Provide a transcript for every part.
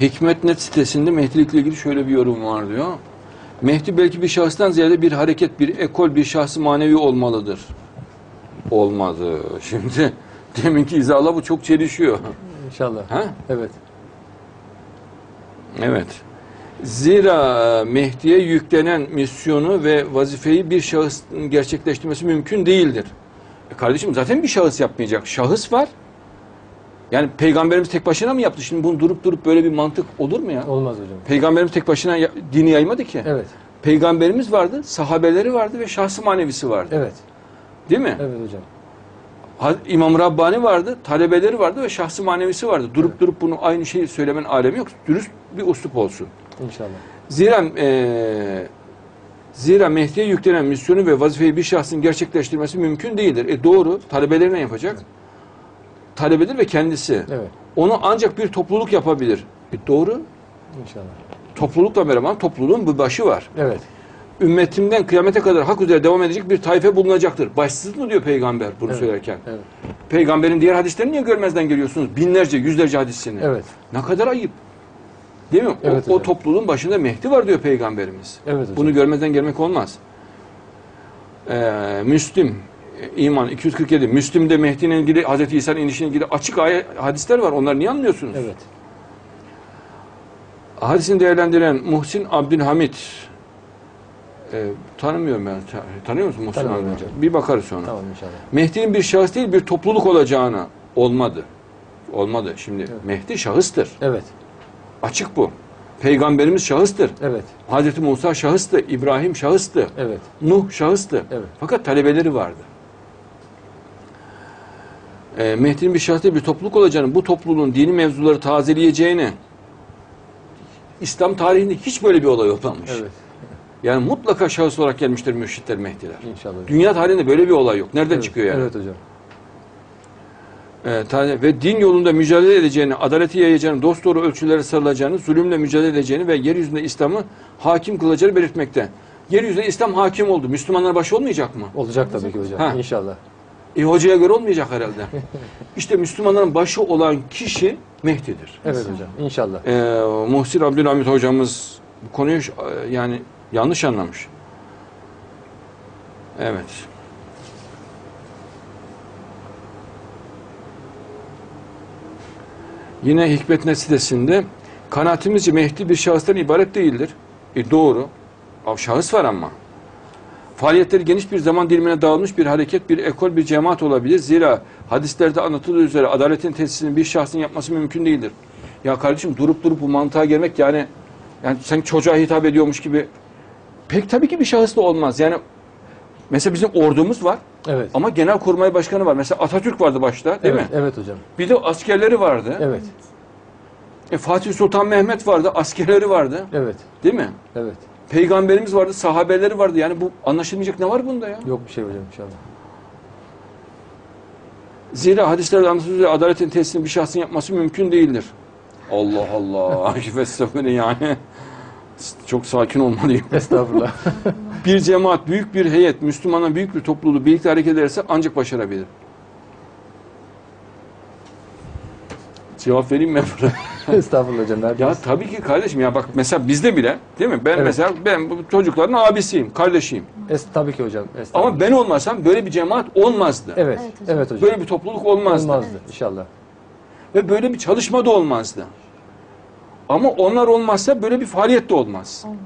Hikmet.net sitesinde Mehdilikle ilgili şöyle bir yorum var diyor. Mehdi belki bir şahıstan ziyade bir hareket, bir ekol, bir şahsı manevi olmalıdır. Olmadı. Şimdi deminki izahla bu çok çelişiyor. İnşallah. Ha? Evet. Evet. Zira e, Mehdi'ye yüklenen misyonu ve vazifeyi bir şahısın gerçekleştirmesi mümkün değildir. E kardeşim zaten bir şahıs yapmayacak. Şahıs var. Yani peygamberimiz tek başına mı yaptı? Şimdi bunu durup durup böyle bir mantık olur mu ya? Olmaz hocam. Peygamberimiz tek başına ya- dini yaymadı ki. Evet. Peygamberimiz vardı, sahabeleri vardı ve şahsı manevisi vardı. Evet. Değil mi? Evet hocam. Ha- İmam Rabbani vardı, talebeleri vardı ve şahsı manevisi vardı. Durup durup bunu aynı şeyi söylemen alemi yok. Dürüst bir uslup olsun. İnşallah. Zira eee zira Mehdi'ye yüklenen misyonu ve vazifeyi bir şahsın gerçekleştirmesi mümkün değildir. E doğru. Talebeleri ne yapacak? Talebedir ve kendisi. Evet. Onu ancak bir topluluk yapabilir. E doğru. İnşallah. Toplulukla beraber topluluğun bir başı var. Evet. Ümmetimden kıyamete kadar hak üzere devam edecek bir taife bulunacaktır. Başsız mı diyor peygamber bunu Evet. söylerken? Evet. Peygamberin diğer hadislerini niye görmezden geliyorsunuz? Binlerce, yüzlerce hadisini. Evet. Ne kadar ayıp. Değil mi? Evet o, o hocam. topluluğun başında Mehdi var diyor peygamberimiz. Evet hocam. Bunu görmezden gelmek olmaz. Ee, Müslim iman 247. Müslim'de Mehdi'nin ilgili Hazreti İsa'nın inişine ilgili açık ayet hadisler var. Onları niye anlıyorsunuz? Evet. Hadisini değerlendiren Muhsin Abdülhamid e, tanımıyorum ben. Ta- Tanıyor musun Muhsin Abdülhamid? hocam. Bir bakarız sonra. Tamam inşallah. Mehdi'nin bir şahıs değil bir topluluk olacağına olmadı. Olmadı. Şimdi Mehdi şahıstır. Evet. Açık bu. Peygamberimiz şahıstır. Evet. Hazreti Musa şahıstı, İbrahim şahıstı, Evet. Nuh şahıstı. Evet. Fakat talebeleri vardı. Ee, Mehdi'nin bir şahıs değil bir topluluk olacağını, bu topluluğun dini mevzuları tazeleyeceğini, İslam tarihinde hiç böyle bir olay olmamış. Evet. Yani mutlaka şahıs olarak gelmiştir mürşitler, Mehdiler. İnşallah. Dünya tarihinde böyle bir olay yok. Nereden Evet. çıkıyor yani? Evet hocam. Ee, ve din yolunda mücadele edeceğini, adaleti yayacağını, dosdoğru ölçülere sarılacağını, zulümle mücadele edeceğini ve yeryüzünde İslam'ı hakim kılacağını belirtmekte. Yeryüzünde İslam hakim oldu. Müslümanlar başı olmayacak mı? Olacak tabii ki hocam. Ha. İnşallah. E hocaya göre olmayacak herhalde. işte Müslümanların başı olan kişi Mehdi'dir. Evet hocam. İnşallah. Ee, Muhsin Abdülhamit hocamız bu konuyu ş- yani yanlış anlamış. Evet. Yine Hikmet.net sitesinde kanaatimizce Mehdi bir şahıstan ibaret değildir. E doğru. Şahıs var ama. Faaliyetleri geniş bir zaman dilimine dağılmış bir hareket, bir ekol, bir cemaat olabilir. Zira hadislerde anlatıldığı üzere adaletin tesisini bir şahsın yapması mümkün değildir. Ya kardeşim durup durup bu mantığa gelmek yani yani sen çocuğa hitap ediyormuş gibi pek tabii ki bir şahıs da olmaz. Yani mesela bizim ordumuz var Evet. ama genelkurmay başkanı var. Mesela Atatürk vardı başta değil evet. mi? Evet hocam. Bir de askerleri vardı. Evet. E, Fatih Sultan Mehmet vardı, askerleri vardı. Evet. Değil mi? Evet. Peygamberimiz vardı, sahabeleri vardı. Yani bu anlaşılmayacak ne var bunda ya? Yok bir şey hocam inşallah. Zira hadislerde anlatıldığı üzere adaletin tesisini bir şahsın yapması mümkün değildir. Allah Allah. Fesefene yani. Çok sakin olmalıyım. Estağfurullah. Bir cemaat, büyük bir heyet, Müslümanların büyük bir topluluğu birlikte hareket ederse ancak başarabilir. Cevap vereyim mi? Estağfurullah hocam. ya tabii ki kardeşim ya bak mesela bizde bile değil mi? Ben Evet. mesela ben bu çocukların abisiyim, kardeşiyim. Es tabii ki hocam. Estağfurullah. Ama ben olmasam böyle bir cemaat olmazdı. Evet. Evet hocam. Evet hocam. Böyle bir topluluk olmazdı. Olmazdı inşallah. Ve böyle bir çalışma da olmazdı. Ama onlar olmazsa böyle bir faaliyet de olmaz. Olmaz.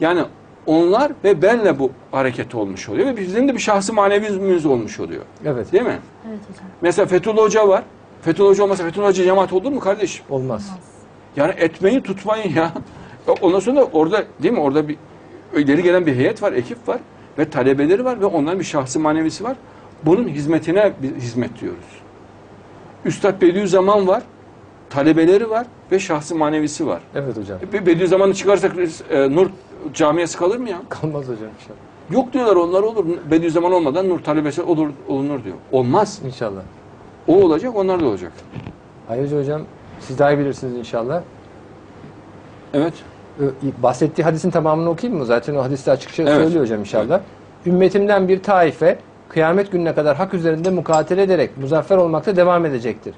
Yani onlar ve benle bu hareket olmuş oluyor. Ve bizim de bir şahsı manevimiz olmuş oluyor. Evet. Değil mi? Evet hocam. Mesela Fethullah Hoca var. Fethullah Hoca olmasa Fethullah Hoca cemaat olur mu kardeşim? Olmaz. Yani etmeyi tutmayın ya. Ondan sonra orada değil mi? Orada bir ileri gelen bir heyet var, ekip var ve talebeleri var ve onların bir şahsı manevisi var. Bunun hizmetine bir hizmet diyoruz. Üstad Bediüzzaman var, talebeleri var ve şahsı manevisi var. Evet hocam. E, Bediüzzaman'ı çıkarsak e, Nur camiası kalır mı ya? Kalmaz hocam inşallah. Yok diyorlar onlar olur. Bediüzzaman olmadan Nur talebesi olur, olunur diyor. Olmaz. İnşallah. O olacak, onlar da olacak. Ayrıca hocam siz daha iyi bilirsiniz inşallah. Evet. Bahsettiği hadisin tamamını okuyayım mı? Zaten o hadiste açıkça Evet. söylüyor hocam inşallah. Ümmetimden bir taife kıyamet gününe kadar hak üzerinde mukatele ederek muzaffer olmakta devam edecektir.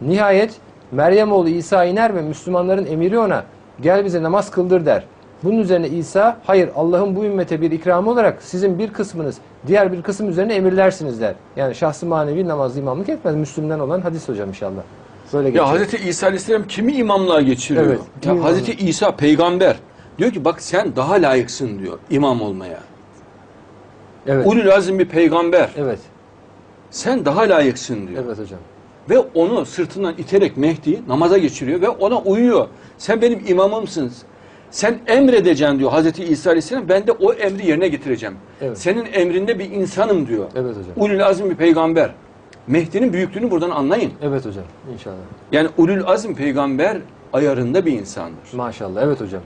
Nihayet Meryem oğlu İsa iner ve Müslümanların emiri ona gel bize namaz kıldır der. Bunun üzerine İsa hayır Allah'ın bu ümmete bir ikramı olarak sizin bir kısmınız diğer bir kısım üzerine emirlersiniz der. Yani şahsı manevi namazlı imamlık etmez. Müslümden olan hadis hocam inşallah. Böyle geçiyor. Ya Hazreti İsa Aleyhisselam kimi imamlığa geçiriyor? Evet, Ya kimi Hazreti İsa peygamber. Diyor ki bak sen daha layıksın diyor imam olmaya. Evet. Ulul azim bir peygamber. Evet. Sen daha layıksın diyor. Evet hocam. Ve onu sırtından iterek Mehdi namaza geçiriyor ve ona uyuyor. Sen benim imamımsın. Sen emredeceksin diyor Hazreti İsa Aleyhisselam. Ben de o emri yerine getireceğim. Evet. Senin emrinde bir insanım diyor. Evet hocam. Ulul azim bir peygamber. Mehdi'nin büyüklüğünü buradan anlayın. Evet hocam. İnşallah. Yani ulul azim peygamber ayarında bir insandır. Maşallah. Evet hocam.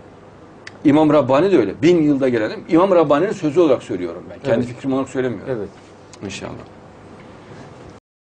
İmam Rabbani de öyle. Bin yılda gelelim. İmam Rabbani'nin sözü olarak söylüyorum ben. Kendi Evet. fikrim olarak söylemiyorum. Evet. İnşallah.